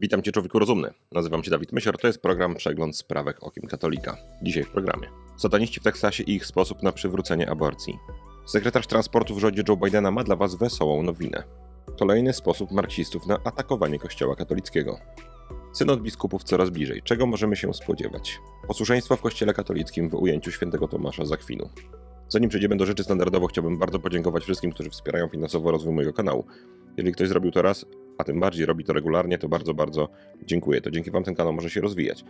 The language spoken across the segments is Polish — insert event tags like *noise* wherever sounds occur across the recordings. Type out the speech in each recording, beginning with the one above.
Witam Cię, człowieku rozumny. Nazywam się Dawid Mysior, to jest program Przegląd Sprawek Okiem Katolika. Dzisiaj w programie. Sataniści w Teksasie i ich sposób na przywrócenie aborcji. Sekretarz transportu w rządzie Joe Bidena ma dla Was wesołą nowinę. Kolejny sposób marksistów na atakowanie kościoła katolickiego. Synod biskupów coraz bliżej. Czego możemy się spodziewać? Posłuszeństwo w kościele katolickim w ujęciu świętego Tomasza z Akwinu. Zanim przejdziemy do rzeczy standardowo, chciałbym bardzo podziękować wszystkim, którzy wspierają finansowo rozwój mojego kanału. Jeżeli ktoś zrobił to raz, a tym bardziej robi to regularnie, to bardzo, bardzo dziękuję. To dzięki Wam ten kanał może się rozwijać.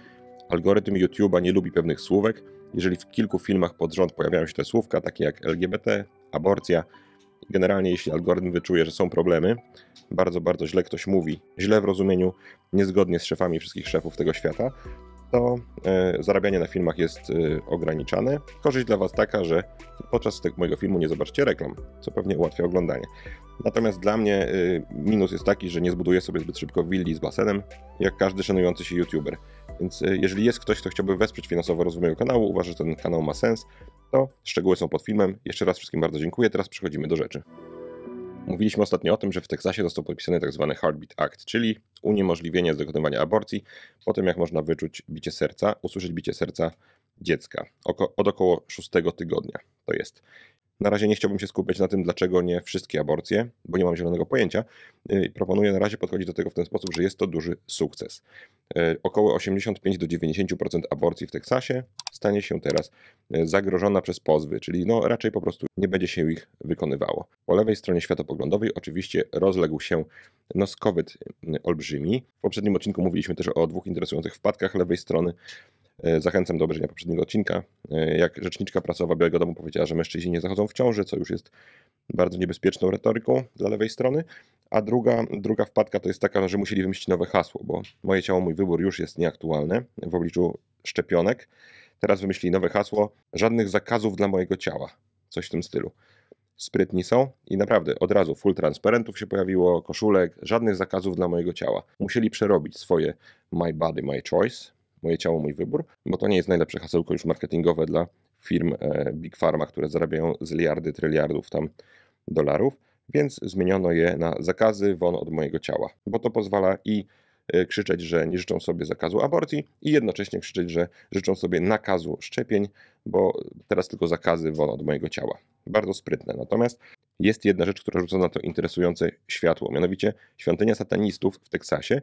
Algorytm YouTube'a nie lubi pewnych słówek. Jeżeli w kilku filmach pod rząd pojawiają się te słówka, takie jak LGBT, aborcja, generalnie jeśli algorytm wyczuje, że są problemy, bardzo, bardzo źle ktoś mówi, źle w rozumieniu, niezgodnie z szefami wszystkich szefów tego świata, to e, zarabianie na filmach jest e, ograniczane. Korzyść dla Was taka, że podczas tego mojego filmu nie zobaczycie reklam, co pewnie ułatwia oglądanie. Natomiast dla mnie e, minus jest taki, że nie zbuduję sobie zbyt szybko willi z basenem, jak każdy szanujący się youtuber. Więc jeżeli jest ktoś, kto chciałby wesprzeć finansowo rozwój mojego kanału, uważa, że ten kanał ma sens, to szczegóły są pod filmem. Jeszcze raz wszystkim bardzo dziękuję. Teraz przechodzimy do rzeczy. Mówiliśmy ostatnio o tym, że w Teksasie został podpisany tzw. Tak Heartbeat Act, czyli uniemożliwienie dokonywania aborcji po tym, jak można wyczuć bicie serca, usłyszeć bicie serca dziecka od około szóstego tygodnia. To jest. Na razie nie chciałbym się skupiać na tym, dlaczego nie wszystkie aborcje, bo nie mam zielonego pojęcia. Y, proponuję na razie podchodzić do tego w ten sposób, że jest to duży sukces. Y, około 85 do 90% aborcji w Teksasie stanie się teraz y, zagrożona przez pozwy, czyli no raczej po prostu nie będzie się ich wykonywało. Po lewej stronie światopoglądowej oczywiście rozległ się noskowyt olbrzymi. W poprzednim odcinku mówiliśmy też o dwóch interesujących wpadkach lewej strony. E, zachęcam do obejrzenia poprzedniego odcinka. E, jak rzeczniczka prasowa Białego Domu powiedziała, że mężczyźni nie zachodzą w ciąży, co już jest bardzo niebezpieczną retoryką dla lewej strony. A druga, druga wpadka to jest taka, że musieli wymyślić nowe hasło, bo moje ciało, mój wybór już jest nieaktualne w obliczu szczepionek. Teraz wymyślili nowe hasło: żadnych zakazów dla mojego ciała. Coś w tym stylu. Sprytni są i naprawdę od razu full transparentów się pojawiło, koszulek, żadnych zakazów dla mojego ciała. Musieli przerobić swoje My Body, My Choice, moje ciało, mój wybór, bo to nie jest najlepsze hasełko już marketingowe dla firm e, Big Pharma, które zarabiają ziliardy, tryliardów tam dolarów, więc zmieniono je na zakazy won od mojego ciała, bo to pozwala i e, krzyczeć, że nie życzą sobie zakazu aborcji i jednocześnie krzyczeć, że życzą sobie nakazu szczepień, bo teraz tylko zakazy won od mojego ciała. Bardzo sprytne. Natomiast jest jedna rzecz, która rzuca na to interesujące światło, mianowicie świątynia satanistów w Teksasie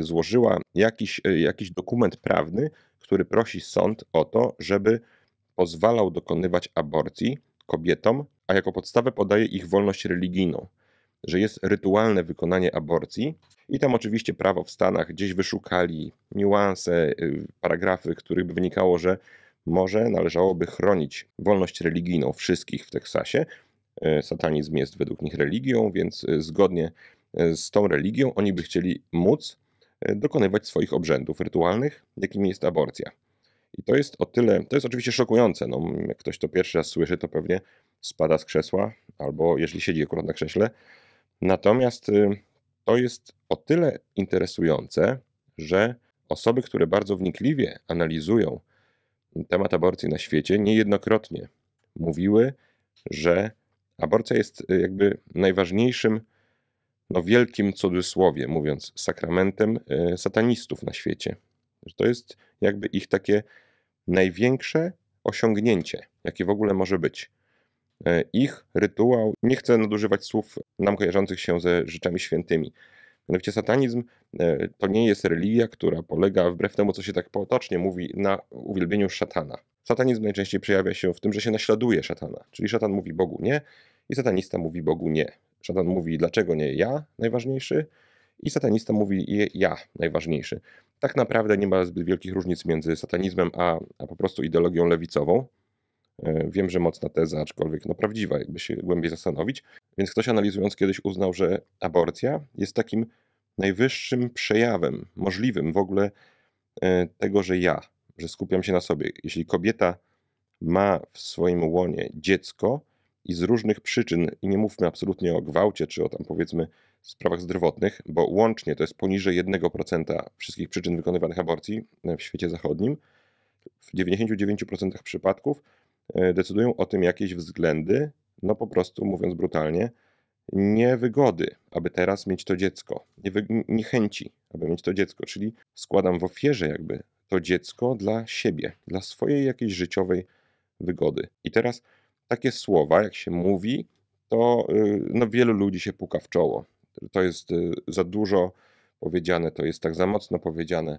złożyła jakiś, e, jakiś dokument prawny, który prosi sąd o to, żeby pozwalał dokonywać aborcji kobietom, a jako podstawę podaje ich wolność religijną, że jest rytualne wykonanie aborcji. I tam oczywiście prawo w Stanach gdzieś wyszukali niuanse, y, paragrafy, których by wynikało, że może należałoby chronić wolność religijną wszystkich w Teksasie. E, satanizm jest według nich religią, więc zgodnie z tą religią oni by chcieli móc E, dokonywać swoich obrzędów rytualnych, jakimi jest aborcja. I to jest o tyle, to jest oczywiście szokujące. No, jak ktoś to pierwszy raz słyszy, to pewnie spada z krzesła, albo jeśli siedzi akurat na krześle. Natomiast y, to jest o tyle interesujące, że osoby, które bardzo wnikliwie analizują temat aborcji na świecie, niejednokrotnie mówiły, że aborcja jest y, jakby najważniejszym no wielkim cudzysłowie mówiąc, sakramentem e, satanistów na świecie. To jest jakby ich takie największe osiągnięcie, jakie w ogóle może być. E, ich rytuał, nie chcę nadużywać słów nam kojarzących się ze rzeczami świętymi. Mianowicie satanizm e, to nie jest religia, która polega, wbrew temu, co się tak potocznie mówi, na uwielbieniu szatana. Satanizm najczęściej przejawia się w tym, że się naśladuje szatana. Czyli szatan mówi Bogu nie i satanista mówi Bogu nie. Szatan mówi, dlaczego nie ja najważniejszy, i satanista mówi, ja najważniejszy. Tak naprawdę nie ma zbyt wielkich różnic między satanizmem a, a po prostu ideologią lewicową. E, wiem, że mocna teza, aczkolwiek no prawdziwa, jakby się głębiej zastanowić. Więc ktoś analizując kiedyś uznał, że aborcja jest takim najwyższym przejawem, możliwym w ogóle e, tego, że ja, że skupiam się na sobie. Jeśli kobieta ma w swoim łonie dziecko, i z różnych przyczyn, i nie mówmy absolutnie o gwałcie, czy o tam powiedzmy sprawach zdrowotnych, bo łącznie to jest poniżej 1% wszystkich przyczyn wykonywanych aborcji w świecie zachodnim, w 99% przypadków e, decydują o tym jakieś względy, no po prostu mówiąc brutalnie, niewygody, aby teraz mieć to dziecko, niechęci, aby mieć to dziecko, czyli składam w ofierze jakby to dziecko dla siebie, dla swojej jakiejś życiowej wygody. I teraz takie słowa, jak się mówi, to y, no, wielu ludzi się puka w czoło. To jest y, za dużo powiedziane, to jest tak za mocno powiedziane.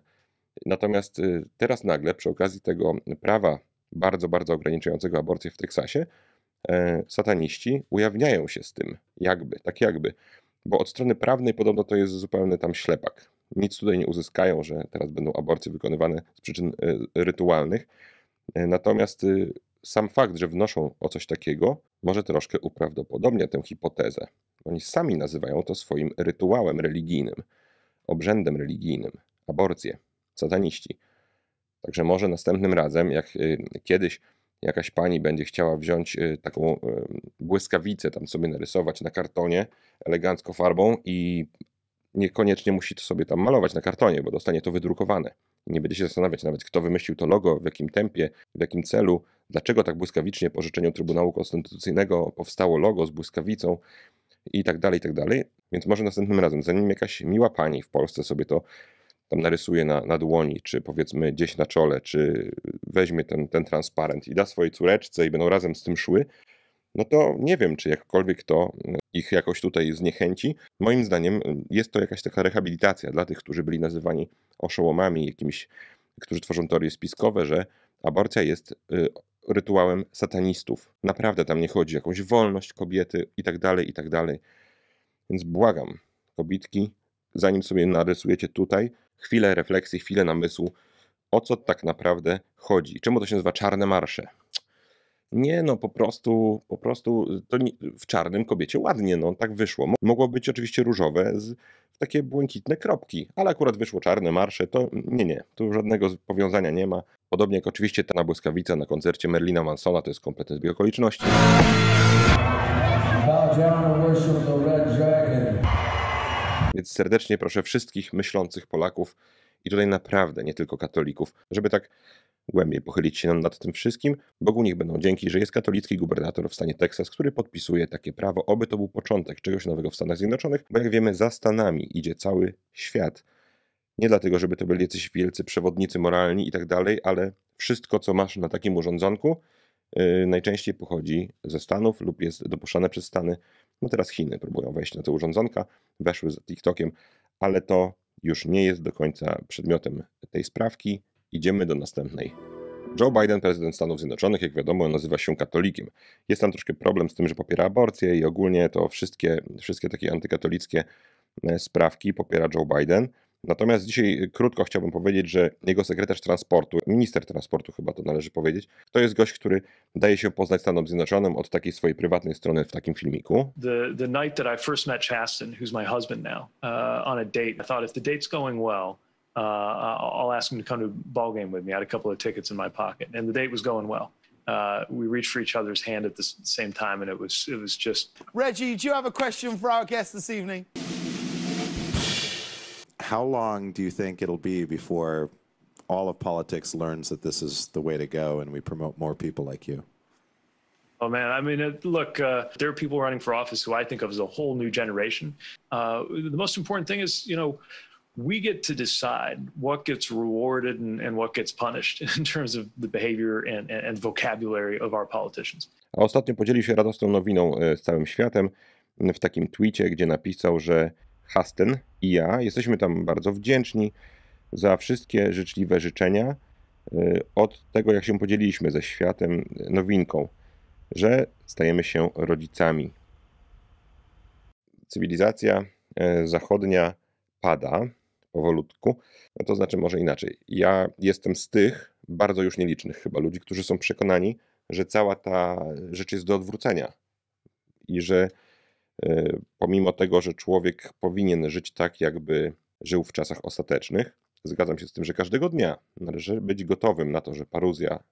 Natomiast y, teraz nagle, przy okazji tego prawa bardzo, bardzo ograniczającego aborcję w Teksasie, e, sataniści ujawniają się z tym, jakby, tak jakby. Bo od strony prawnej podobno to jest zupełny tam ślepak. Nic tutaj nie uzyskają, że teraz będą aborcje wykonywane z przyczyn e, rytualnych. E, natomiast sam fakt, że wnoszą o coś takiego, może troszkę uprawdopodobnia tę hipotezę. Oni sami nazywają to swoim rytuałem religijnym, obrzędem religijnym, aborcję, sataniści. Także może następnym razem, jak y, kiedyś jakaś pani będzie chciała wziąć y, taką y, błyskawicę, tam sobie narysować na kartonie elegancko farbą i niekoniecznie musi to sobie tam malować na kartonie, bo dostanie to wydrukowane. Nie będzie się zastanawiać nawet, kto wymyślił to logo, w jakim tempie, w jakim celu, dlaczego tak błyskawicznie po życzeniu Trybunału Konstytucyjnego powstało logo z błyskawicą i tak dalej, i tak dalej. Więc może następnym razem, zanim jakaś miła pani w Polsce sobie to tam narysuje na, na dłoni, czy powiedzmy gdzieś na czole, czy weźmie ten, ten transparent i da swojej córeczce i będą razem z tym szły, no to nie wiem, czy jakkolwiek to ich jakoś tutaj zniechęci. Moim zdaniem jest to jakaś taka rehabilitacja dla tych, którzy byli nazywani oszołomami, jakimiś, którzy tworzą teorie spiskowe, że aborcja jest y, rytuałem satanistów. Naprawdę tam nie chodzi o jakąś wolność kobiety i tak dalej, i tak dalej. Więc błagam, kobitki, zanim sobie narysujecie tutaj, chwilę refleksji, chwilę namysłu, o co tak naprawdę chodzi. Czemu to się nazywa czarne marsze? Nie, no po prostu, po prostu to nie, w czarnym kobiecie ładnie, no tak wyszło. Mogło być oczywiście różowe z takie błękitne kropki, ale akurat wyszło czarne marsze, to nie, nie, tu żadnego powiązania nie ma. Podobnie jak oczywiście ta błyskawica na koncercie Merlina Mansona, to jest kompletny zbieg okoliczności. Więc serdecznie proszę wszystkich myślących Polaków i tutaj naprawdę nie tylko katolików, żeby tak głębiej pochylić się nad tym wszystkim. Bogu niech będą dzięki, że jest katolicki gubernator w stanie Teksas, który podpisuje takie prawo. Oby to był początek czegoś nowego w Stanach Zjednoczonych, bo jak wiemy, za Stanami idzie cały świat. Nie dlatego, żeby to byli jacyś wielcy przewodnicy moralni i tak dalej, ale wszystko, co masz na takim urządzonku, yy, najczęściej pochodzi ze Stanów lub jest dopuszczane przez Stany. No teraz Chiny próbują wejść na te urządzonka, weszły z TikTokiem, ale to już nie jest do końca przedmiotem tej sprawki. Idziemy do następnej. Joe Biden, prezydent Stanów Zjednoczonych, jak wiadomo, nazywa się katolikiem. Jest tam troszkę problem z tym, że popiera aborcję i ogólnie to wszystkie, wszystkie takie antykatolickie e, sprawki popiera Joe Biden. Natomiast dzisiaj krótko chciałbym powiedzieć, że jego sekretarz transportu, minister transportu chyba to należy powiedzieć, to jest gość, który daje się poznać Stanom Zjednoczonym od takiej swojej prywatnej strony w takim filmiku. The, the night that I first met Chasten, who's my husband now, uh, on a date, I thought if the date's going well, uh, I'll ask him to come to a ball game with me. I had a couple of tickets in my pocket, and the date was going well. Uh, we reached for each other's hand at the same time, and it was it was just. Reggie, do you have a question for our guest this evening? how long do you think it'll be before all of politics learns that this is the way to go and we promote more people like you? Oh man, I mean, it, look, uh, there are people running for office who I think of as a whole new generation. Uh, the most important thing is, you know, we get to decide what gets rewarded and, and what gets punished *laughs* in terms of the behavior and, and, vocabulary of our politicians. A ostatnio podzielił się radosną nowiną e, z całym światem w takim tweetie, gdzie napisał, że Hasten i ja jesteśmy tam bardzo wdzięczni za wszystkie życzliwe życzenia y, od tego, jak się podzieliliśmy ze światem nowinką, że stajemy się rodzicami. Cywilizacja zachodnia pada powolutku, no to znaczy może inaczej. Ja jestem z tych bardzo już nielicznych chyba ludzi, którzy są przekonani, że cała ta rzecz jest do odwrócenia i że E, pomimo tego, że człowiek powinien żyć tak, jakby żył w czasach ostatecznych, zgadzam się z tym, że każdego dnia należy być gotowym na to, że paruzja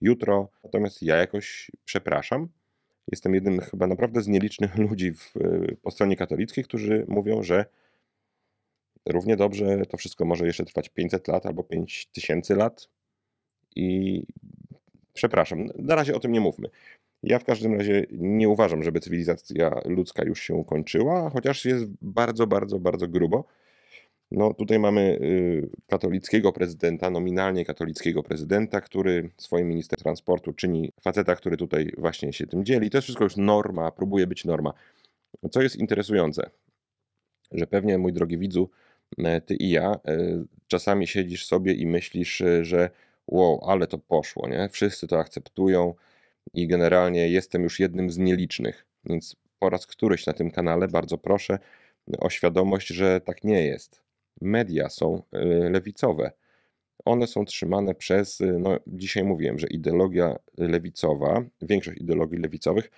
jutro, natomiast ja jakoś przepraszam. Jestem jednym chyba naprawdę z nielicznych ludzi w, e, po stronie katolickiej, którzy mówią, że równie dobrze to wszystko może jeszcze trwać 500 lat albo 5000 lat. I przepraszam, na razie o tym nie mówmy. Ja w każdym razie nie uważam, żeby cywilizacja ludzka już się kończyła, chociaż jest bardzo, bardzo, bardzo grubo. No tutaj mamy y, katolickiego prezydenta, nominalnie katolickiego prezydenta, który swoim minister transportu czyni faceta, który tutaj właśnie się tym dzieli. To jest wszystko już norma, próbuje być norma. Co jest interesujące, że pewnie mój drogi widzu, ty i ja, e, czasami siedzisz sobie i myślisz, e, że wow, ale to poszło, nie? Wszyscy to akceptują i generalnie jestem już jednym z nielicznych. Więc po raz któryś na tym kanale bardzo proszę o świadomość, że tak nie jest. Media są lewicowe. One są trzymane przez, no dzisiaj mówiłem, że ideologia lewicowa, większość ideologii lewicowych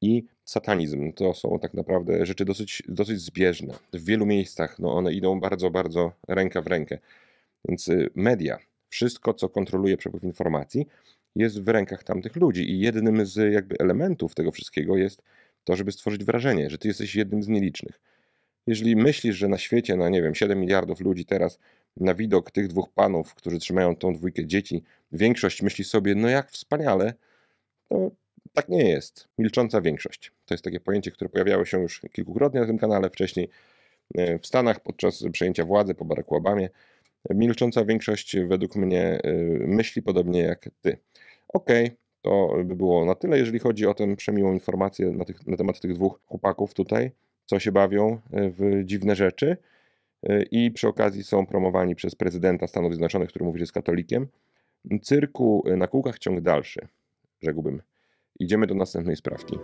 i satanizm. To są tak naprawdę rzeczy dosyć, dosyć zbieżne. W wielu miejscach no one idą bardzo, bardzo ręka w rękę. Więc y, media, wszystko co kontroluje przepływ informacji, jest w rękach tamtych ludzi i jednym z jakby elementów tego wszystkiego jest to, żeby stworzyć wrażenie, że ty jesteś jednym z nielicznych. Jeżeli myślisz, że na świecie, na nie wiem, 7 miliardów ludzi teraz, na widok tych dwóch panów, którzy trzymają tą dwójkę dzieci, większość myśli sobie, no jak wspaniale, to tak nie jest. Milcząca większość. To jest takie pojęcie, które pojawiało się już kilkukrotnie na tym kanale wcześniej. E, w Stanach podczas przejęcia władzy po Baracku Obamie. Milcząca większość według mnie e, myśli podobnie jak ty. Okej, okay, to by było na tyle, jeżeli chodzi o tę przemiłą informację na, tych, na temat tych dwóch chłopaków tutaj, co się bawią e, w dziwne rzeczy i przy okazji są promowani przez prezydenta Stanów Zjednoczonych, który mówi, że jest katolikiem. Cyrku na kółkach ciąg dalszy, rzekłbym. Idziemy do następnej sprawki.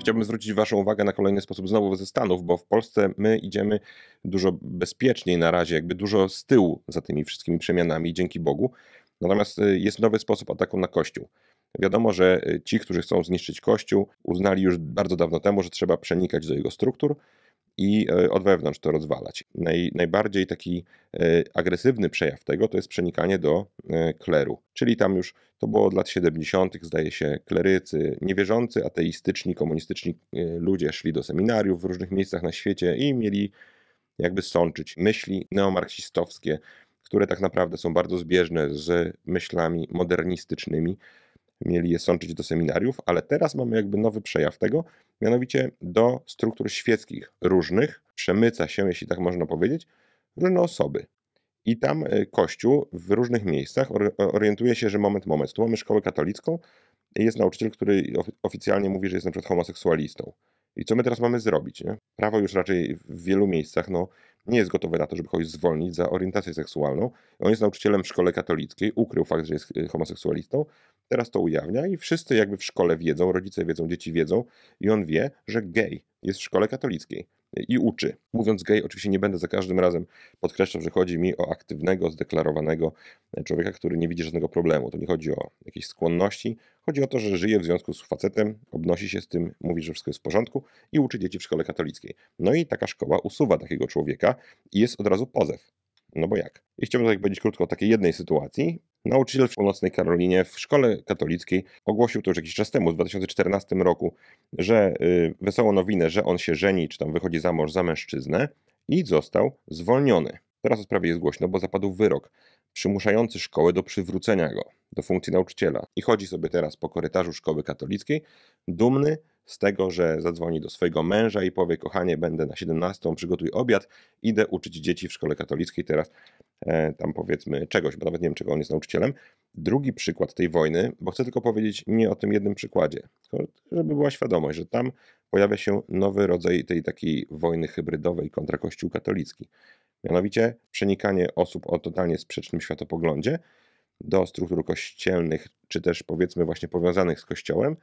Chciałbym zwrócić Waszą uwagę na kolejny sposób znowu ze Stanów, bo w Polsce my idziemy dużo bezpieczniej na razie, jakby dużo z tyłu za tymi wszystkimi przemianami, dzięki Bogu. Natomiast y, jest nowy sposób ataku na Kościół. Wiadomo, że y, ci, którzy chcą zniszczyć Kościół, uznali już bardzo dawno temu, że trzeba przenikać do jego struktur i e, od wewnątrz to rozwalać. Naj, najbardziej taki e, agresywny przejaw tego to jest przenikanie do e, kleru, czyli tam już to było od lat 70., zdaje się, klerycy, niewierzący, ateistyczni, komunistyczni ludzie szli do seminariów w różnych miejscach na świecie i mieli jakby sączyć myśli neomarksistowskie, które tak naprawdę są bardzo zbieżne z myślami modernistycznymi, mieli je sączyć do seminariów, ale teraz mamy jakby nowy przejaw tego, mianowicie do struktur świeckich różnych przemyca się, jeśli tak można powiedzieć, różne osoby. I tam e, Kościół w różnych miejscach orientuje się, że moment, moment, tu mamy szkołę katolicką jest nauczyciel, który oficjalnie mówi, że jest na przykład homoseksualistą. I co my teraz mamy zrobić? Nie? Prawo już raczej w wielu miejscach no, nie jest gotowe na to, żeby kogoś zwolnić za orientację seksualną. On jest nauczycielem w szkole katolickiej, ukrył fakt, że jest y, homoseksualistą, teraz to ujawnia i wszyscy jakby w szkole wiedzą, rodzice wiedzą, dzieci wiedzą i on wie, że gej jest w szkole katolickiej i uczy. Mówiąc gej, oczywiście nie będę za każdym razem podkreślał, że chodzi mi o aktywnego, zdeklarowanego człowieka, który nie widzi żadnego problemu. To nie chodzi o jakieś skłonności, chodzi o to, że żyje w związku z facetem, obnosi się z tym, mówi, że wszystko jest w porządku i uczy dzieci w szkole katolickiej. No i taka szkoła usuwa takiego człowieka i jest od razu pozew. No bo jak? I chciałbym tutaj powiedzieć krótko o takiej jednej sytuacji. Nauczyciel w północnej Karolinie w szkole katolickiej ogłosił to już jakiś czas temu, w 2014 roku, że y, wesołą nowinę, że on się żeni, czy tam wychodzi za mąż za mężczyznę i został zwolniony. Teraz o sprawie jest głośno, bo zapadł wyrok przymuszający szkołę do przywrócenia go do funkcji nauczyciela. I chodzi sobie teraz po korytarzu szkoły katolickiej, dumny z tego, że zadzwoni do swojego męża i powie: Kochanie, będę na 17, przygotuj obiad, idę uczyć dzieci w szkole katolickiej teraz, e, tam powiedzmy czegoś, bo nawet nie wiem, czego on jest nauczycielem. Drugi przykład tej wojny, bo chcę tylko powiedzieć nie o tym jednym przykładzie, tylko żeby była świadomość, że tam pojawia się nowy rodzaj tej takiej wojny hybrydowej kontra Kościół katolicki. Mianowicie przenikanie osób o totalnie sprzecznym światopoglądzie do struktur kościelnych, czy też powiedzmy właśnie powiązanych z Kościołem,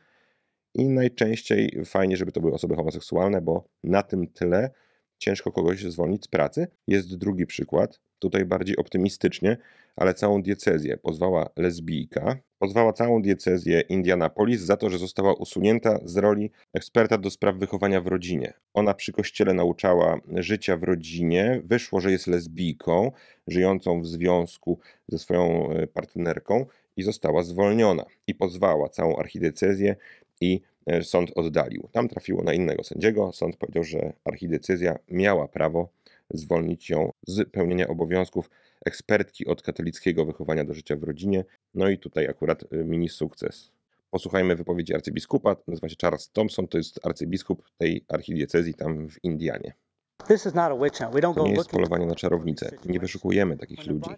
i najczęściej fajnie, żeby to były osoby homoseksualne, bo na tym tle ciężko kogoś zwolnić z pracy. Jest drugi przykład, tutaj bardziej optymistycznie, ale całą diecezję pozwała lesbijka. Pozwała całą diecezję Indianapolis za to, że została usunięta z roli eksperta do spraw wychowania w rodzinie. Ona przy kościele nauczała życia w rodzinie, wyszło, że jest lesbijką, żyjącą w związku ze swoją e, partnerką i została zwolniona. I pozwała całą archidiecezję i e, sąd oddalił. Tam trafiło na innego sędziego. Sąd powiedział, że archidecyzja miała prawo zwolnić ją z pełnienia obowiązków ekspertki od katolickiego wychowania do życia w rodzinie. No i tutaj akurat e, mini sukces. Posłuchajmy wypowiedzi arcybiskupa, nazywa się Charles Thompson, to jest arcybiskup tej archidiecezji tam w Indianie. To nie jest polowanie na czarownicę. Nie wyszukujemy takich ludzi.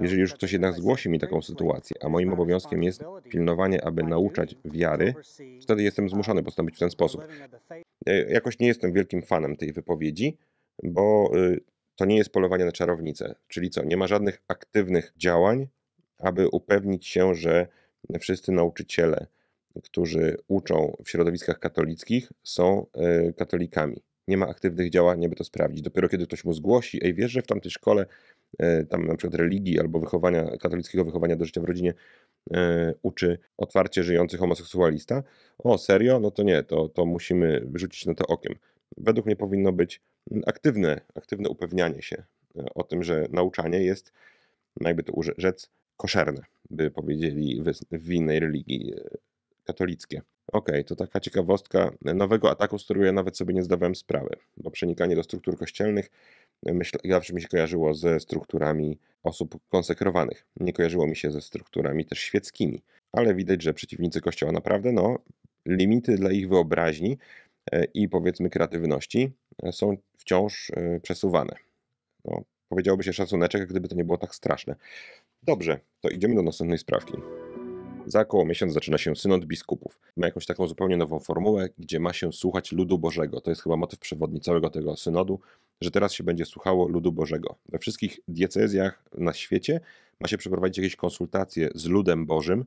Jeżeli już ktoś jednak zgłosi mi taką sytuację, a moim obowiązkiem jest pilnowanie, aby nauczać wiary, wtedy jestem zmuszony postąpić w ten sposób. E, Jakoś nie jestem wielkim fanem tej wypowiedzi, bo y, to nie jest polowanie na czarownicę. Czyli co, nie ma żadnych aktywnych działań, aby upewnić się, że wszyscy nauczyciele, którzy uczą w środowiskach katolickich, są e, katolikami. Nie ma aktywnych działań, aby to sprawdzić. Dopiero kiedy ktoś mu zgłosi, ej, wiesz, że w tamtej szkole, e, tam na przykład religii albo wychowania, katolickiego wychowania do życia w rodzinie, e, uczy otwarcie żyjący homoseksualista. O, serio? No to nie, to, to musimy rzucić na to okiem. Według mnie powinno być aktywne, aktywne upewnianie się e, o tym, że nauczanie jest, no jakby to rzec, koszerne, by powiedzieli w, innej religii katolickie. Okej, to taka ciekawostka nowego ataku, z którego ja nawet sobie nie zdawałem sprawy, bo przenikanie do struktur kościelnych myślę, zawsze mi się kojarzyło ze strukturami osób konsekrowanych. Nie kojarzyło mi się ze strukturami też świeckimi, ale widać, że przeciwnicy Kościoła naprawdę, no, limity dla ich wyobraźni e, i powiedzmy kreatywności e, są wciąż e, przesuwane. No, powiedziałoby się szacuneczek, gdyby to nie było tak straszne. Dobrze, to idziemy do następnej sprawki. Za około miesiąc zaczyna się synod biskupów. Ma jakąś taką zupełnie nową formułę, gdzie ma się słuchać ludu Bożego. To jest chyba motyw przewodni całego tego synodu, że teraz się będzie słuchało ludu Bożego. We wszystkich diecezjach na świecie ma się przeprowadzić jakieś konsultacje z ludem Bożym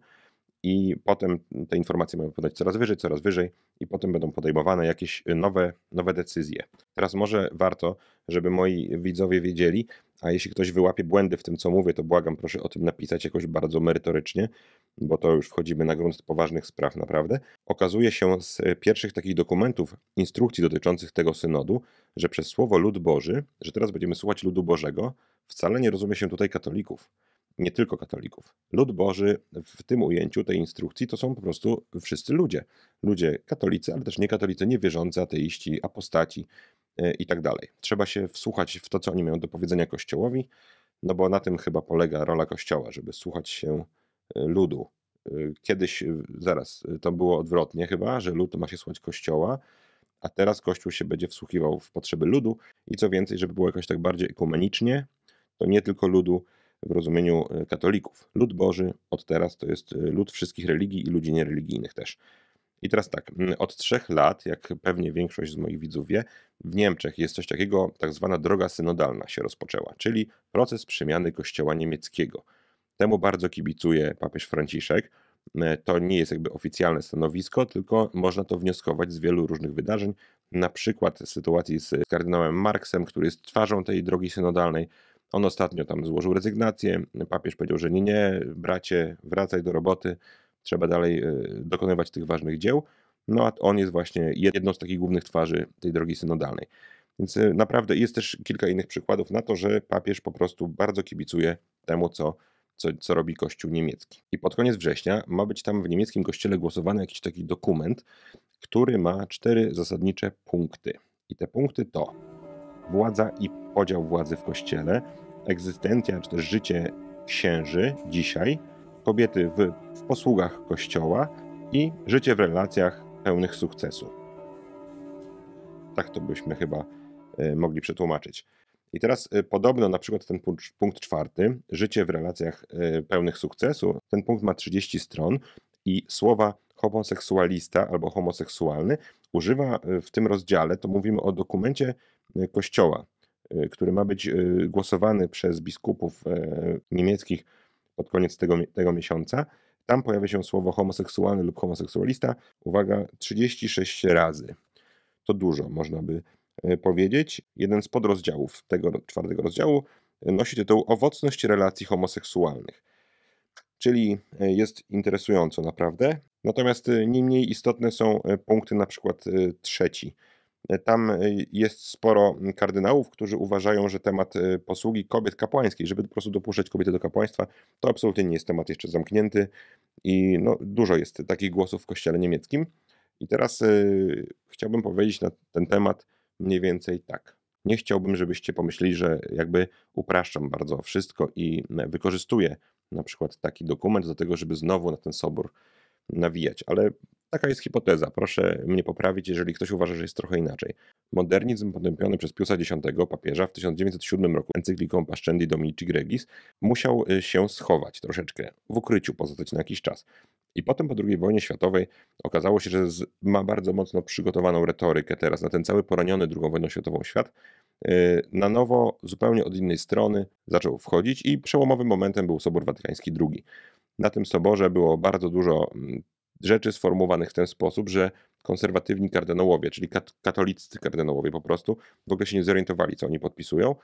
i potem te informacje mają podać coraz wyżej, coraz wyżej i potem będą podejmowane jakieś nowe, nowe decyzje. Teraz może warto, żeby moi widzowie wiedzieli, a jeśli ktoś wyłapie błędy w tym, co mówię, to błagam, proszę o tym napisać jakoś bardzo merytorycznie, bo to już wchodzimy na grunt poważnych spraw naprawdę. Okazuje się z pierwszych takich dokumentów, instrukcji dotyczących tego synodu, że przez słowo lud Boży, że teraz będziemy słuchać ludu Bożego, wcale nie rozumie się tutaj katolików. Nie tylko katolików. Lud Boży w tym ujęciu tej instrukcji to są po prostu wszyscy ludzie. Ludzie katolicy, ale też niekatolicy, niewierzący, ateiści, apostaci e, i tak dalej. Trzeba się wsłuchać w to, co oni mają do powiedzenia Kościołowi, no bo na tym chyba polega rola Kościoła, żeby słuchać się ludu. E, Kiedyś, e, zaraz, e, to było odwrotnie chyba, że lud ma się słuchać Kościoła, a teraz Kościół się będzie wsłuchiwał w potrzeby ludu i co więcej, żeby było jakoś tak bardziej ekumenicznie, to nie tylko ludu w rozumieniu katolików. Lud Boży od teraz to jest lud wszystkich religii i ludzi niereligijnych też. I teraz tak, mm, od trzech lat, jak pewnie większość z moich widzów wie, w Niemczech jest coś takiego, tak zwana droga synodalna się rozpoczęła, czyli proces przemiany kościoła niemieckiego. Temu bardzo kibicuje papież Franciszek. E, To nie jest jakby oficjalne stanowisko, tylko można to wnioskować z wielu różnych wydarzeń, na przykład sytuacji z kardynałem Marksem, który jest twarzą tej drogi synodalnej. On ostatnio tam złożył rezygnację. Papież powiedział, że nie, nie, bracie, wracaj do roboty, trzeba dalej e, dokonywać tych ważnych dzieł. No a on jest właśnie jedną z takich głównych twarzy tej drogi synodalnej. Więc e, naprawdę jest też kilka innych przykładów na to, że papież po prostu bardzo kibicuje temu, co, co, co robi Kościół niemiecki. I pod koniec września ma być tam w niemieckim kościele głosowany jakiś taki dokument, który ma cztery zasadnicze punkty. I te punkty to władza i podział władzy w kościele, egzystencja czy też życie księży dzisiaj, kobiety w, w posługach kościoła i życie w relacjach pełnych sukcesu. Tak to byśmy chyba e, mogli przetłumaczyć. I teraz e, podobno na przykład ten punkt, punkt czwarty, życie w relacjach e, pełnych sukcesu, ten punkt ma 30 stron i słowa homoseksualista albo homoseksualny używa e, w tym rozdziale, to mówimy o dokumencie Kościoła, który ma być głosowany przez biskupów niemieckich pod koniec tego, tego miesiąca. Tam pojawia się słowo homoseksualny lub homoseksualista, uwaga, 36 razy. To dużo, można by powiedzieć. Jeden z podrozdziałów tego czwartego rozdziału e, nosi tytuł Owocność relacji homoseksualnych. Czyli e, jest interesująco naprawdę. Natomiast e, nie mniej istotne są e, punkty na przykład e, trzeci. E, Tam e, jest sporo kardynałów, którzy uważają, że temat e, posługi kobiet kapłańskiej, żeby po prostu dopuszczać kobiety do kapłaństwa, to absolutnie nie jest temat jeszcze zamknięty i no, dużo jest takich głosów w kościele niemieckim. I teraz y, chciałbym powiedzieć na ten temat mniej więcej tak. Nie chciałbym, żebyście pomyśleli, że jakby upraszczam bardzo wszystko i e, wykorzystuję na przykład taki dokument do tego, żeby znowu na ten sobór nawijać, ale taka jest hipoteza. Proszę mnie poprawić, jeżeli ktoś uważa, że jest trochę inaczej. Modernizm potępiony przez Piusa X papieża w 1907 roku encykliką Pascendi Dominici Gregis musiał y, się schować troszeczkę, w ukryciu pozostać na jakiś czas. I potem po II wojnie światowej okazało się, że ma bardzo mocno przygotowaną retorykę teraz na ten cały poraniony II wojną światową świat. Y, na nowo, zupełnie od innej strony zaczął wchodzić i przełomowym momentem był Sobór Watykański II. Na tym soborze było bardzo dużo mm, rzeczy sformułowanych w ten sposób, że konserwatywni kardynałowie, czyli kat katolicy kardynałowie po prostu w ogóle się nie zorientowali, co oni podpisują.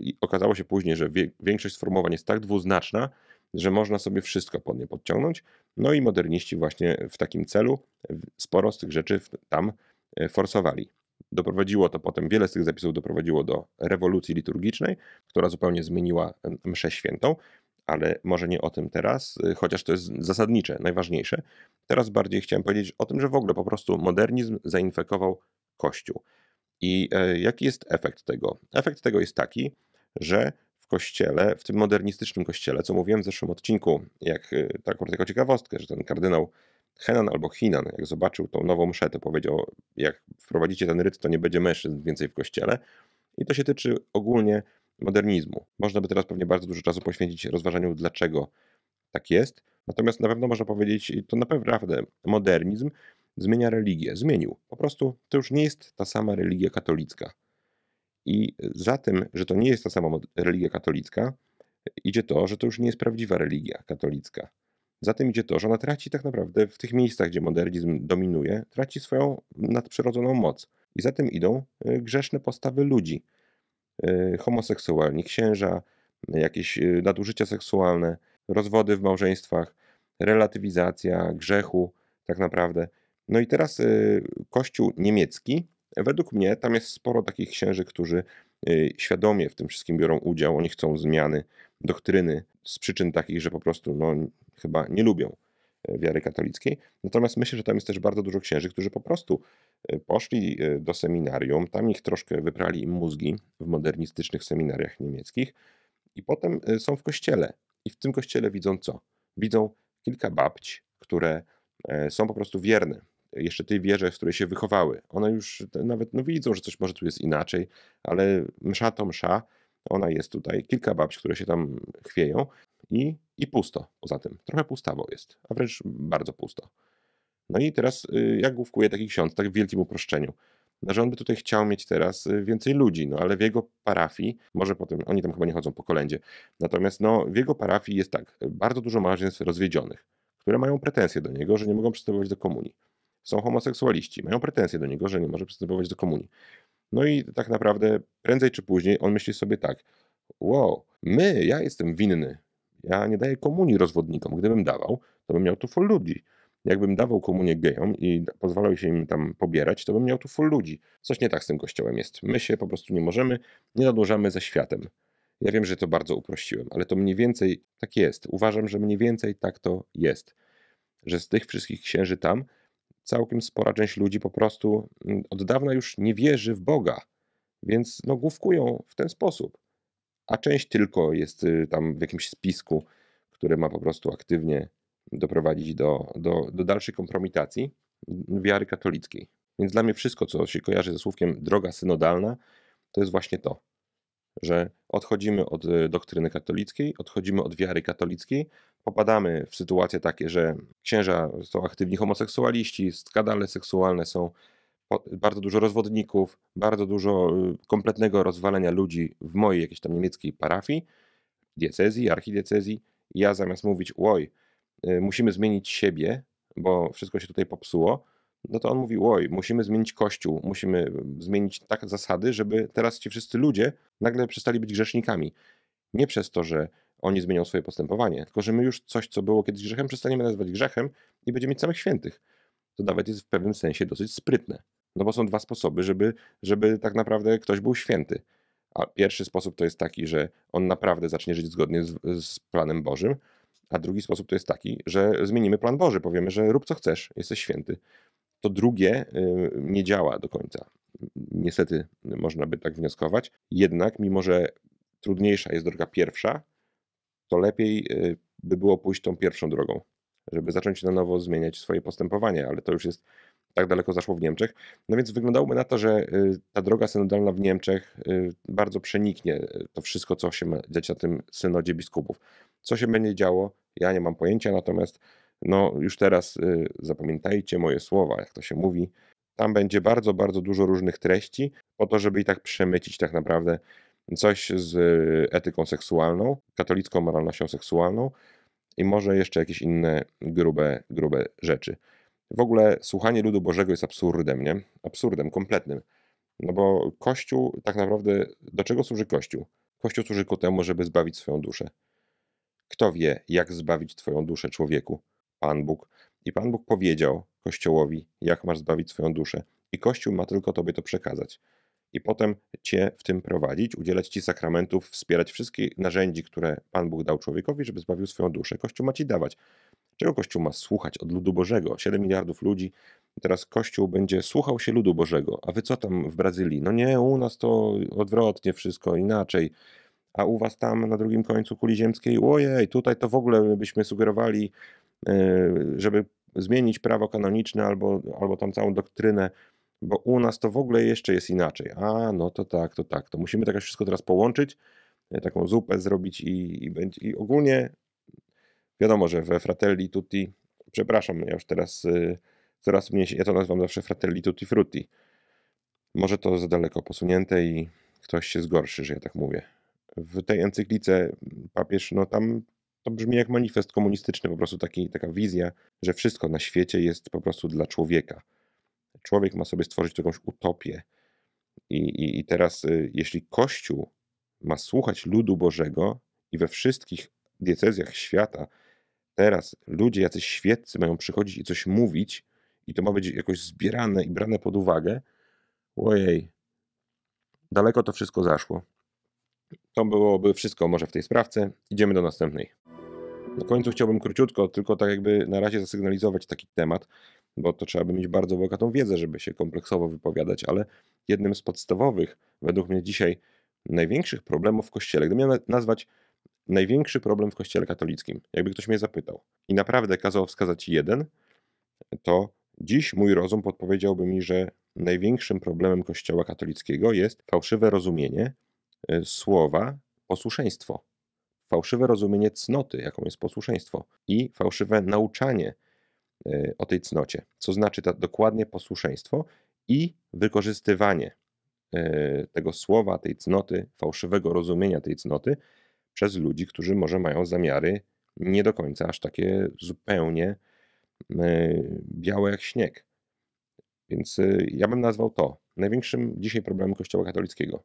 I okazało się później, że większość sformułowań jest tak dwuznaczna, że można sobie wszystko pod nie podciągnąć. No i moderniści właśnie w takim celu sporo z tych rzeczy tam e, forsowali. Doprowadziło to potem, wiele z tych zapisów doprowadziło do rewolucji liturgicznej, która zupełnie zmieniła mszę świętą, ale może nie o tym teraz, y, chociaż to jest zasadnicze, najważniejsze. Teraz bardziej chciałem powiedzieć o tym, że w ogóle po prostu modernizm zainfekował Kościół. I e, jaki jest efekt tego? Efekt tego jest taki, że w kościele, w tym modernistycznym kościele, co mówiłem w zeszłym odcinku, jak y, taką tylko ciekawostkę, że ten kardynał Henan albo Hinan, jak zobaczył tą nową mszę, to powiedział, jak wprowadzicie ten ryt, to nie będzie mężczyzn więcej w kościele. I to się tyczy ogólnie modernizmu. Można by teraz pewnie bardzo dużo czasu poświęcić rozważaniu, dlaczego tak jest. Natomiast na pewno można powiedzieć, to naprawdę modernizm zmienia religię. Zmienił. Po prostu to już nie jest ta sama religia katolicka. I za tym, że to nie jest ta sama religia katolicka, idzie to, że to już nie jest prawdziwa religia katolicka. Za tym idzie to, że ona traci tak naprawdę w tych miejscach, gdzie modernizm dominuje, traci swoją nadprzyrodzoną moc. I za tym idą y, grzeszne postawy ludzi. Y, homoseksualni, księża, jakieś y, nadużycia seksualne, rozwody w małżeństwach, relatywizacja grzechu, tak naprawdę. No i teraz y, Kościół niemiecki, według mnie tam jest sporo takich księży, którzy świadomie w tym wszystkim biorą udział, oni chcą zmiany doktryny z przyczyn takich, że po prostu no, chyba nie lubią wiary katolickiej. Natomiast myślę, że tam jest też bardzo dużo księży, którzy po prostu e, poszli e, do seminarium, tam ich troszkę wyprali im mózgi w modernistycznych seminariach niemieckich i potem e, są w kościele. I w tym kościele widzą co? Widzą kilka babć, które są po prostu wierne jeszcze tej wierze, w której się wychowały. One już nawet no, widzą, że coś może tu jest inaczej, ale msza to msza, ona jest tutaj. Kilka babci, które się tam chwieją i, i pusto poza tym. Trochę pustawo jest, a wręcz bardzo pusto. No i teraz y, jak główkuje taki ksiądz, tak w wielkim uproszczeniu, no, że on by tutaj chciał mieć teraz y, więcej ludzi, no ale w jego parafii, może potem, oni tam chyba nie chodzą po kolędzie, natomiast no w jego parafii jest tak, bardzo dużo małżeństw rozwiedzionych, które mają pretensje do niego, że nie mogą przystępować do komunii. Są homoseksualiści, mają pretensje do niego, że nie może przystępować do komunii. No i tak naprawdę prędzej czy później on myśli sobie tak, wow, my, ja jestem winny, ja nie daję komunii rozwodnikom. Gdybym dawał, to bym miał tu full ludzi. Jakbym dawał komunię gejom i pozwalał się im tam pobierać, to bym miał tu full ludzi. Coś nie tak z tym kościołem jest. My się po prostu nie możemy, nie nadążamy ze światem. Ja wiem, że to bardzo uprościłem, ale to mniej więcej tak jest. Uważam, że mniej więcej tak to jest. Że z tych wszystkich księży tam całkiem spora część ludzi po prostu mm, od dawna już nie wierzy w Boga, więc no główkują w ten sposób. A część tylko jest y, tam w jakimś spisku, który ma po prostu aktywnie doprowadzić do, do, do dalszej kompromitacji wiary katolickiej. Więc dla mnie wszystko, co się kojarzy ze słówkiem droga synodalna, to jest właśnie to, że odchodzimy od y, doktryny katolickiej, odchodzimy od wiary katolickiej, popadamy w sytuacje takie, że księża są aktywni homoseksualiści, skandale seksualne są, bardzo dużo rozwodników, bardzo dużo y, kompletnego rozwalenia ludzi w mojej jakiejś tam niemieckiej parafii, diecezji, archidiecezji. Ja zamiast mówić, oj, y, musimy zmienić siebie, bo wszystko się tutaj popsuło, no to on mówi, oj, musimy zmienić kościół, musimy zmienić tak zasady, żeby teraz ci wszyscy ludzie nagle przestali być grzesznikami. Nie przez to, że oni zmienią swoje postępowanie, tylko że my już coś, co było kiedyś grzechem, przestaniemy nazywać grzechem i będziemy mieć samych świętych. To nawet jest w pewnym sensie dosyć sprytne. No bo są dwa sposoby, żeby, żeby tak naprawdę ktoś był święty. A pierwszy sposób to jest taki, że on naprawdę zacznie żyć zgodnie z, z planem Bożym, a drugi sposób to jest taki, że zmienimy plan Boży, powiemy, że rób co chcesz, jesteś święty. To drugie y, nie działa do końca. Niestety można by tak wnioskować. Jednak, mimo że trudniejsza jest droga pierwsza, to lepiej y, by było pójść tą pierwszą drogą. żeby zacząć na nowo zmieniać swoje postępowanie, ale to już jest tak daleko zaszło w Niemczech. No więc wyglądałoby na to, że y, ta droga synodalna w Niemczech y, bardzo przeniknie y, to wszystko, co się ma dziać na tym synodzie biskupów. Co się będzie działo, ja nie mam pojęcia, natomiast no już teraz zapamiętajcie moje słowa, jak to się mówi. Tam będzie bardzo, bardzo dużo różnych treści, po to, żeby i tak przemycić tak naprawdę coś z etyką seksualną, katolicką moralnością seksualną i może jeszcze jakieś inne grube, grube rzeczy. W ogóle słuchanie ludu Bożego jest absurdem, nie? Absurdem kompletnym. No bo Kościół tak naprawdę, do czego służy Kościół? Kościół służy ku temu, żeby zbawić swoją duszę. Kto wie, jak zbawić Twoją duszę, człowieku? Pan Bóg. I Pan Bóg powiedział Kościołowi, jak masz zbawić swoją duszę. I Kościół ma tylko Tobie to przekazać. I potem Cię w tym prowadzić, udzielać Ci sakramentów, wspierać wszystkich narzędzi, które Pan Bóg dał człowiekowi, żeby zbawił swoją duszę. Kościół ma Ci dawać. Czego Kościół ma słuchać od ludu Bożego? 7 miliardów ludzi. Teraz Kościół będzie słuchał się ludu Bożego. A wy co tam w Brazylii? No nie, u nas to odwrotnie wszystko, inaczej. A u was tam na drugim końcu kuli ziemskiej, ojej, tutaj to w ogóle byśmy sugerowali, e, żeby zmienić prawo kanoniczne albo, albo tam całą doktrynę, bo u nas to w ogóle jeszcze jest inaczej. A, no to tak, to tak. To musimy tak wszystko teraz połączyć, e, taką zupę zrobić i, i, i ogólnie Wiadomo, że we Fratelli Tutti, przepraszam, ja już teraz y, coraz mniej, ja to nazywam zawsze Fratelli Tutti Frutti. Może to za daleko posunięte i ktoś się zgorszy, że ja tak mówię. W tej encyklice papież, no tam to brzmi jak manifest komunistyczny, po prostu taki, taka wizja, że wszystko na świecie jest po prostu dla człowieka. Człowiek ma sobie stworzyć jakąś utopię. I, i, i teraz, y, jeśli Kościół ma słuchać ludu Bożego i we wszystkich diecezjach świata teraz ludzie, jacyś świeccy mają przychodzić i coś mówić, i to ma być jakoś zbierane i brane pod uwagę, ojej, daleko to wszystko zaszło. To byłoby wszystko może w tej sprawce. Idziemy do następnej. Na końcu chciałbym króciutko, tylko tak jakby na razie zasygnalizować taki temat, bo to trzeba by mieć bardzo bogatą wiedzę, żeby się kompleksowo wypowiadać, ale jednym z podstawowych, według mnie dzisiaj, największych problemów w Kościele, gdybym miał nazwać największy problem w Kościele katolickim, jakby ktoś mnie zapytał, i naprawdę kazał wskazać jeden, to dziś mój rozum podpowiedziałby mi, że największym problemem Kościoła katolickiego jest fałszywe rozumienie e, słowa posłuszeństwo. Fałszywe rozumienie cnoty, jaką jest posłuszeństwo, i fałszywe nauczanie e, o tej cnocie, co znaczy to dokładnie posłuszeństwo i wykorzystywanie e, tego słowa, tej cnoty, fałszywego rozumienia tej cnoty przez ludzi, którzy może mają zamiary nie do końca aż takie zupełnie e, białe jak śnieg. Więc e, ja bym nazwał to największym dzisiaj problemem Kościoła katolickiego.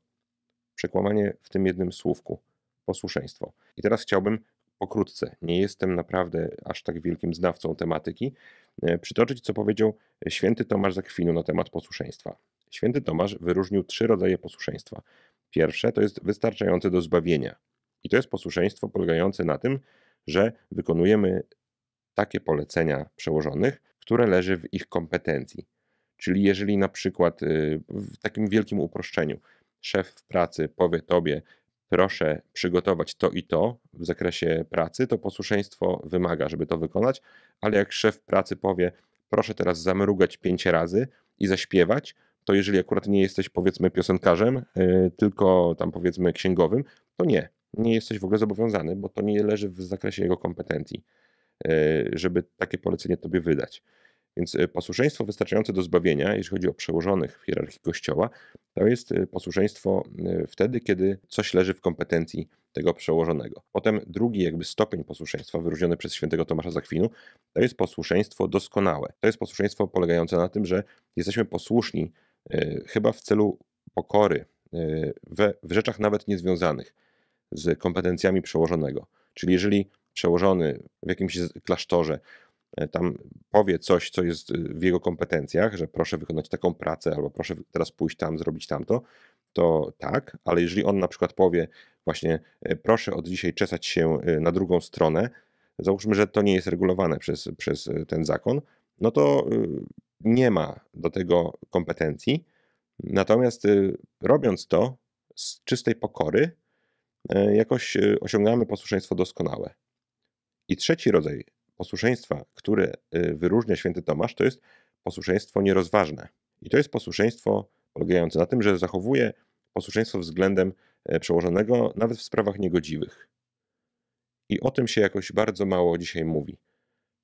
Przekłamanie w tym jednym słówku posłuszeństwo. I teraz chciałbym pokrótce, nie jestem naprawdę aż tak wielkim znawcą tematyki, e, przytoczyć, co powiedział święty Tomasz Zakwinu na temat posłuszeństwa. Święty Tomasz wyróżnił trzy rodzaje posłuszeństwa. Pierwsze to jest wystarczające do zbawienia. I to jest posłuszeństwo polegające na tym, że wykonujemy takie polecenia przełożonych, które leży w ich kompetencji. Czyli jeżeli na przykład y, w takim wielkim uproszczeniu szef w pracy powie tobie, proszę przygotować to i to w zakresie pracy, to posłuszeństwo wymaga, żeby to wykonać, ale jak szef pracy powie, proszę teraz zamrugać pięć razy i zaśpiewać, to jeżeli akurat nie jesteś powiedzmy piosenkarzem, y, tylko tam powiedzmy księgowym, to nie nie jesteś w ogóle zobowiązany, bo to nie leży w zakresie jego kompetencji, e, żeby takie polecenie tobie wydać. Więc e, posłuszeństwo wystarczające do zbawienia, jeśli chodzi o przełożonych w hierarchii Kościoła, to jest e, posłuszeństwo wtedy, kiedy coś leży w kompetencji tego przełożonego. Potem drugi jakby stopień posłuszeństwa wyróżniony przez świętego Tomasza Zakwinu, to jest posłuszeństwo doskonałe. To jest posłuszeństwo polegające na tym, że jesteśmy posłuszni chyba w celu pokory we, w rzeczach nawet niezwiązanych z kompetencjami przełożonego. Czyli jeżeli przełożony w jakimś klasztorze e, tam powie coś, co jest w jego kompetencjach, że proszę wykonać taką pracę, albo proszę teraz pójść tam, zrobić tamto, to tak, ale jeżeli on na przykład powie właśnie e, proszę od dzisiaj czesać się e, na drugą stronę, załóżmy, że to nie jest regulowane przez, przez ten zakon, no to nie ma do tego kompetencji. Natomiast robiąc to z czystej pokory, E, jakoś e, osiągamy posłuszeństwo doskonałe. I trzeci rodzaj posłuszeństwa, które y, wyróżnia święty Tomasz, to jest posłuszeństwo nierozważne. I to jest posłuszeństwo polegające na tym, że zachowuje posłuszeństwo względem e, przełożonego nawet w sprawach niegodziwych. I o tym się jakoś bardzo mało dzisiaj mówi.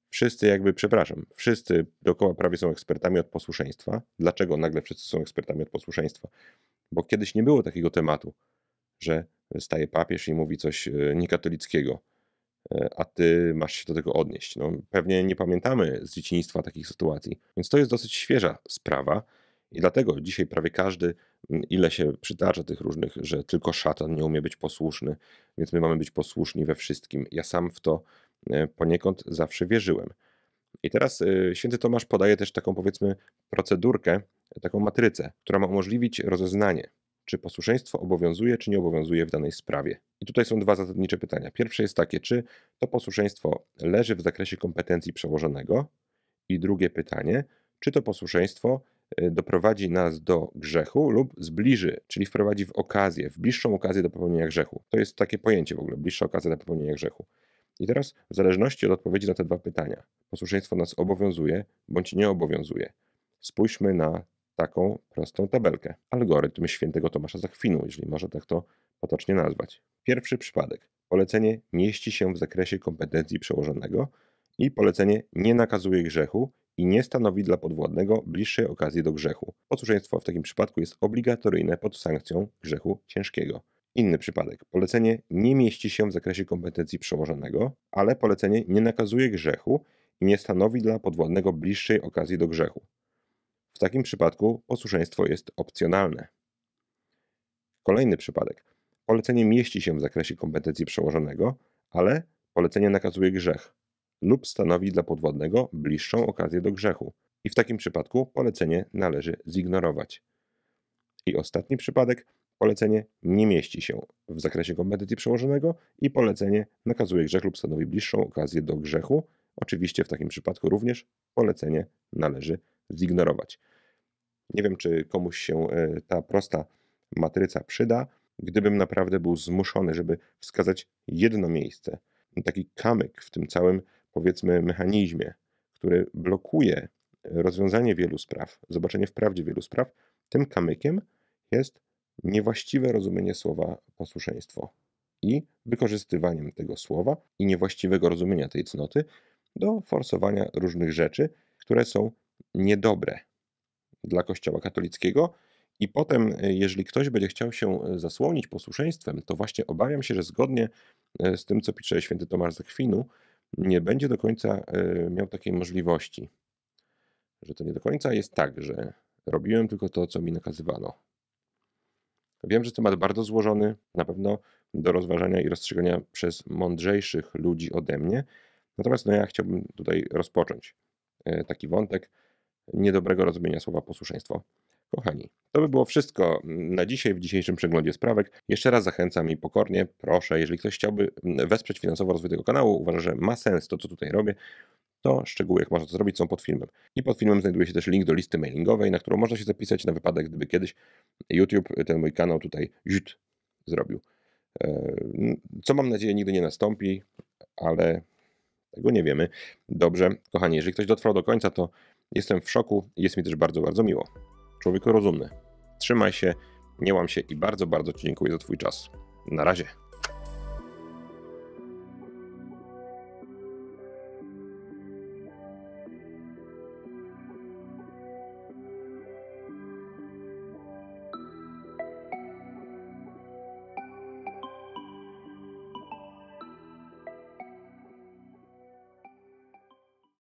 Wszyscy jakby, przepraszam, wszyscy dookoła prawie są ekspertami od posłuszeństwa. Dlaczego nagle wszyscy są ekspertami od posłuszeństwa? Bo kiedyś nie było takiego tematu, że staje papież i mówi coś e, niekatolickiego, e, a ty masz się do tego odnieść. No, pewnie nie pamiętamy z dzieciństwa takich sytuacji, więc to jest dosyć świeża sprawa i dlatego dzisiaj prawie każdy, ile się przydarza tych różnych, że tylko szatan nie umie być posłuszny, więc my mamy być posłuszni we wszystkim. Ja sam w to e, poniekąd zawsze wierzyłem. I teraz święty Tomasz podaje też taką powiedzmy procedurkę, taką matrycę, która ma umożliwić rozeznanie czy posłuszeństwo obowiązuje, czy nie obowiązuje w danej sprawie. I tutaj są dwa zasadnicze pytania. Pierwsze jest takie, czy to posłuszeństwo leży w zakresie kompetencji przełożonego? I drugie pytanie, czy to posłuszeństwo y, doprowadzi nas do grzechu lub zbliży, czyli wprowadzi w okazję, w bliższą okazję do popełnienia grzechu. To jest takie pojęcie w ogóle, bliższa okazja do popełnienia grzechu. I teraz, w zależności od odpowiedzi na te dwa pytania, posłuszeństwo nas obowiązuje bądź nie obowiązuje. Spójrzmy na taką prostą tabelkę. Algorytm świętego Tomasza Zachwinu, jeżeli można tak to potocznie nazwać. Pierwszy przypadek. Polecenie mieści się w zakresie kompetencji przełożonego i polecenie nie nakazuje grzechu i nie stanowi dla podwładnego bliższej okazji do grzechu. Posłuszeństwo w takim przypadku jest obligatoryjne pod sankcją grzechu ciężkiego. Inny przypadek. Polecenie nie mieści się w zakresie kompetencji przełożonego, ale polecenie nie nakazuje grzechu i nie stanowi dla podwładnego bliższej okazji do grzechu. W takim przypadku posłuszeństwo jest opcjonalne. Kolejny przypadek. Polecenie mieści się w zakresie kompetencji przełożonego, ale polecenie nakazuje grzech lub stanowi dla podwładnego bliższą okazję do grzechu. I w takim przypadku polecenie należy zignorować. I ostatni przypadek. Polecenie nie mieści się w zakresie kompetencji przełożonego i polecenie nakazuje grzech lub stanowi bliższą okazję do grzechu. Oczywiście w takim przypadku również polecenie należy zignorować. Nie wiem, czy komuś się e, ta prosta matryca przyda, gdybym naprawdę był zmuszony, żeby wskazać jedno miejsce, taki kamyk w tym całym, powiedzmy, mechanizmie, który blokuje rozwiązanie wielu spraw, zobaczenie w prawdzie wielu spraw, tym kamykiem jest niewłaściwe rozumienie słowa posłuszeństwo i wykorzystywaniem tego słowa i niewłaściwego rozumienia tej cnoty do forsowania różnych rzeczy, które są niedobre dla Kościoła katolickiego. I potem, e, jeżeli ktoś będzie chciał się e, zasłonić posłuszeństwem, to właśnie obawiam się, że zgodnie e, z tym, co pisze święty Tomasz z Akwinu, nie będzie do końca miał takiej możliwości. Że to nie do końca jest tak, że robiłem tylko to, co mi nakazywano. Wiem, że temat bardzo złożony, na pewno do rozważania i rozstrzygania przez mądrzejszych ludzi ode mnie. Natomiast no, ja chciałbym tutaj rozpocząć taki wątek niedobrego rozumienia słowa posłuszeństwo. Kochani, to by było wszystko na dzisiaj w dzisiejszym przeglądzie sprawek. Jeszcze raz zachęcam i pokornie proszę, jeżeli ktoś chciałby wesprzeć finansowo rozwój tego kanału, uważa, że ma sens to, co tutaj robię, to szczegóły, jak można to zrobić, są pod filmem. I pod filmem znajduje się też link do listy mailingowej, na którą można się zapisać na wypadek, gdyby kiedyś YouTube ten mój kanał tutaj źut zrobił. E, co mam nadzieję nigdy nie nastąpi, ale tego nie wiemy. Dobrze, kochani, jeżeli ktoś dotrwał do końca, to Jestem w szoku jest mi też bardzo, bardzo miło. Człowieku rozumny. Trzymaj się, nie łam się i bardzo, bardzo Ci dziękuję za Twój czas. Na razie.